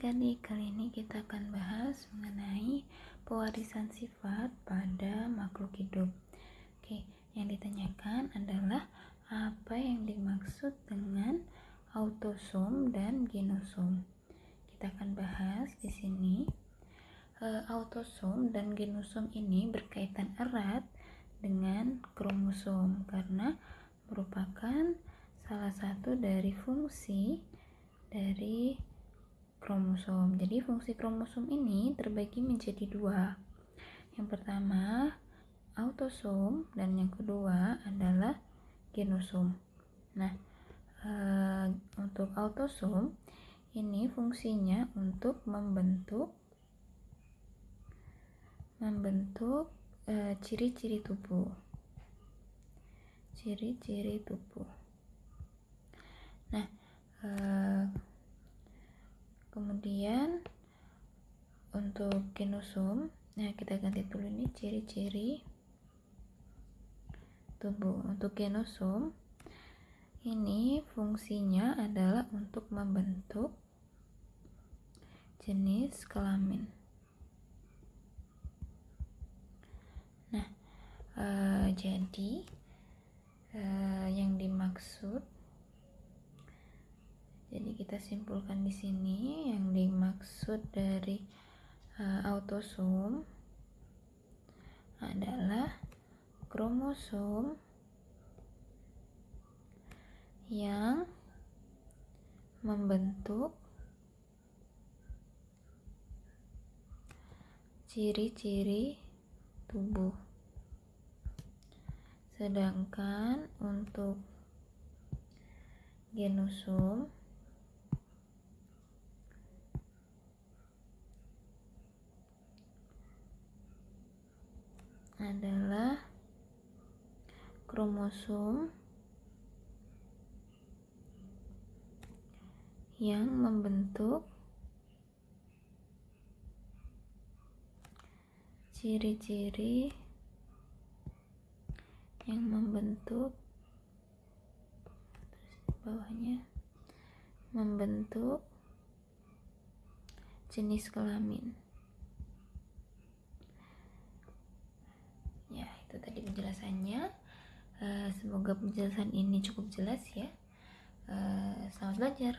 adik-adik, kali ini kita akan bahas mengenai pewarisan sifat pada makhluk hidup. Oke, yang ditanyakan adalah apa yang dimaksud dengan autosom dan genosom. Kita akan bahas di sini. E, autosom dan genosom ini berkaitan erat dengan kromosom karena merupakan salah satu dari fungsi dari kromosom. Jadi fungsi kromosom ini terbagi menjadi dua. Yang pertama autosom dan yang kedua adalah genosom. Nah, e, untuk autosom ini fungsinya untuk membentuk membentuk eh, ciri-ciri e, tubuh. Ciri-ciri tubuh. Nah, eh, kemudian untuk genosom, nah kita ganti dulu ini ciri-ciri tubuh. Untuk genosom, ini fungsinya adalah untuk membentuk jenis kelamin. Nah, eh, jadi eh, yang dimaksud jadi kita simpulkan di sini yang dimaksud dari uh, autosom adalah kromosom yang membentuk ciri-ciri tubuh. Sedangkan untuk genosom adalah kromosom yang membentuk ciri-ciri yang membentuk bawahnya membentuk jenis kelamin. Itu tadi penjelasannya. Uh, semoga penjelasan ini cukup jelas ya. Uh, selamat belajar